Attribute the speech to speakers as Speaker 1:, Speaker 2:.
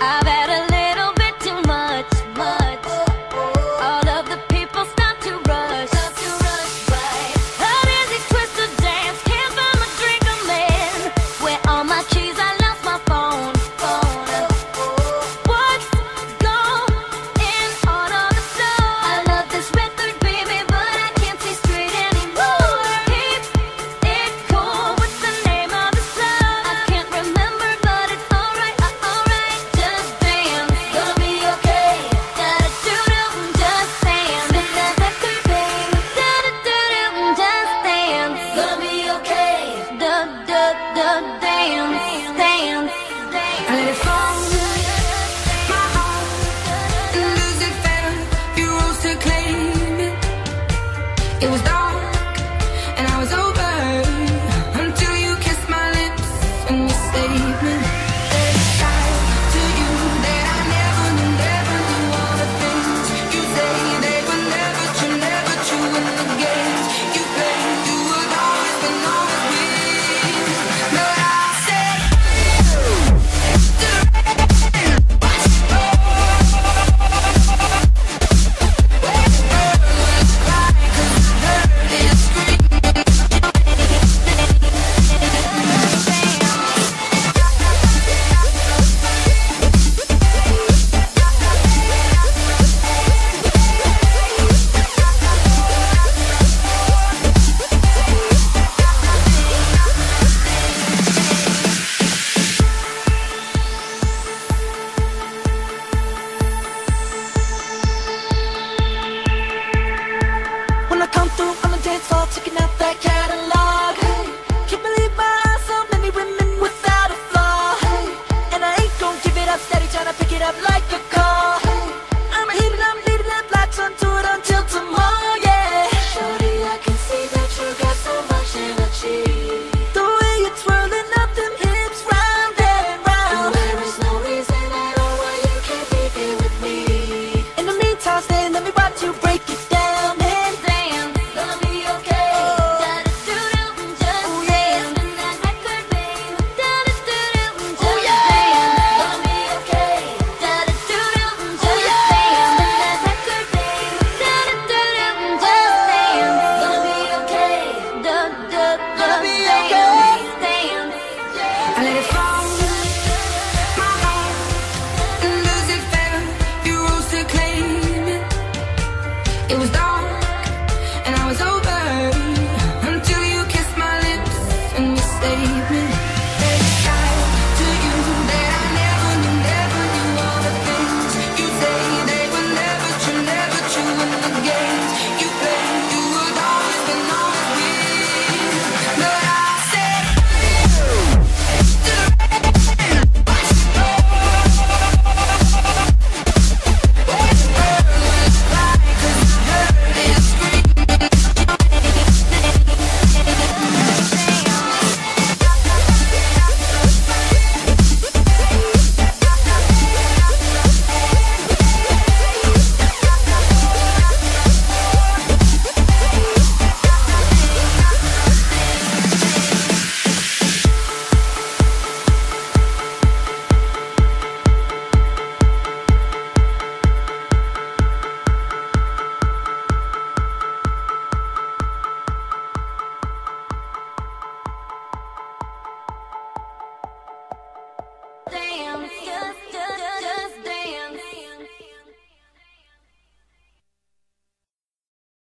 Speaker 1: A ver. It was dark. save me.